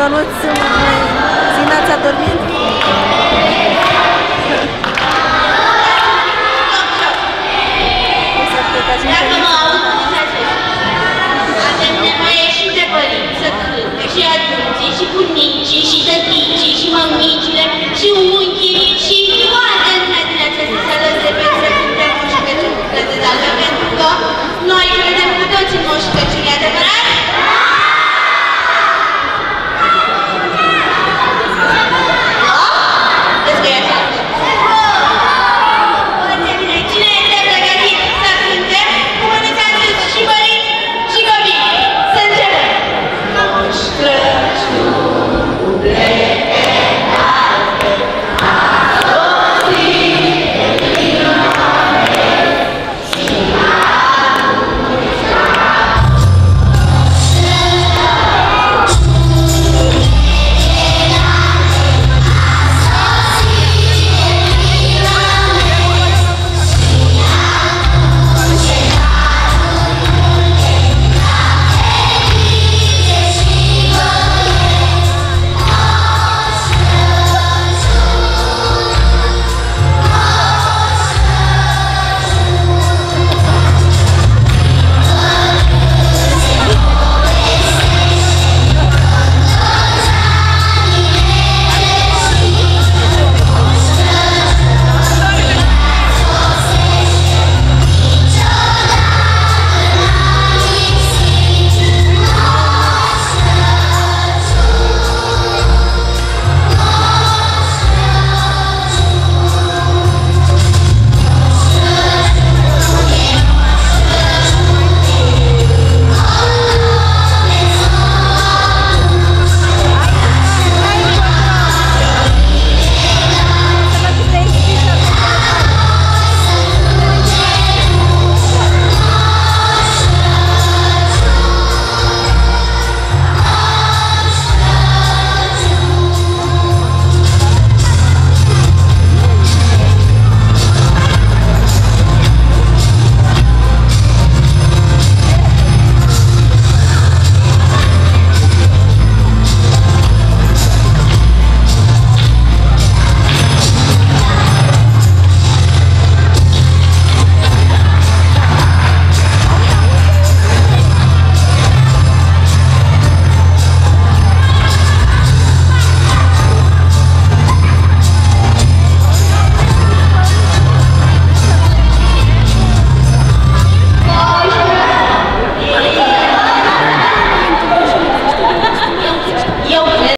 done with?